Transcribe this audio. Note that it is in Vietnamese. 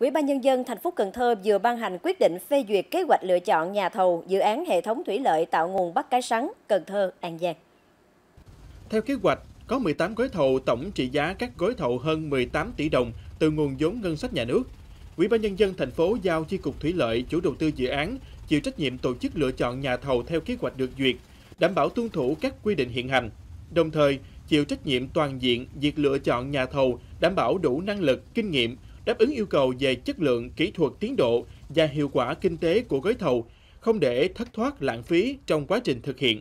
Ủy ban nhân dân thành phố Cần Thơ vừa ban hành quyết định phê duyệt kế hoạch lựa chọn nhà thầu dự án hệ thống thủy lợi tạo nguồn Bắc Cái Sắn, Cần Thơ, An Giang. Theo kế hoạch, có 18 gói thầu tổng trị giá các gói thầu hơn 18 tỷ đồng từ nguồn vốn ngân sách nhà nước. Ủy ban nhân dân thành phố giao chi cục thủy lợi chủ đầu tư dự án chịu trách nhiệm tổ chức lựa chọn nhà thầu theo kế hoạch được duyệt, đảm bảo tuân thủ các quy định hiện hành. Đồng thời, chịu trách nhiệm toàn diện việc lựa chọn nhà thầu đảm bảo đủ năng lực, kinh nghiệm, đáp ứng yêu cầu về chất lượng, kỹ thuật, tiến độ và hiệu quả kinh tế của gói thầu, không để thất thoát lãng phí trong quá trình thực hiện.